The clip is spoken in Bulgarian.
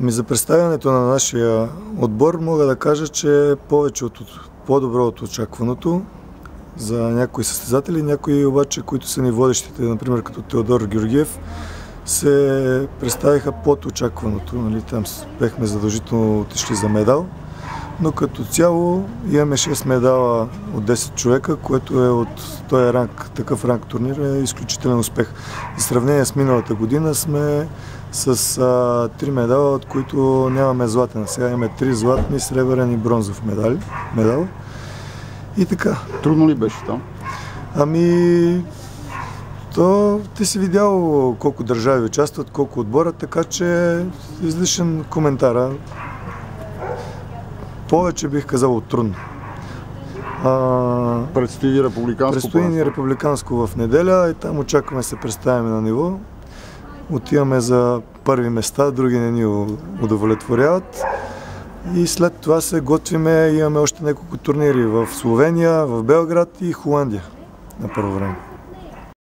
Ами за представянето на нашия отбор мога да кажа, че е повече от, по-добро от очакваното за някои състезатели, някои обаче, които са ни водещите, например като Теодор Георгиев, се представиха под очакваното. Нали? Там бехме задължително отишли за медал. Но като цяло имаме 6 медала от 10 човека, което е от този ранг, такъв ранг турнир е изключителен успех. В сравнение с миналата година сме с а, 3 медала, от които нямаме златен. Сега имаме 3 златни, сребърен и бронзов медали, медал. И така. Трудно ли беше там? Ами, то ти си видял колко държави участват, колко отбора, така че излишен коментара. Повече бих казал трудно. А, предстои ни републиканско. Предстои ни републиканско в неделя и там очакваме се представяме на ниво. Отиваме за първи места, други не ни удовлетворяват. И след това се готвиме, имаме още няколко турнири в Словения, в Белград и Холандия на първо време.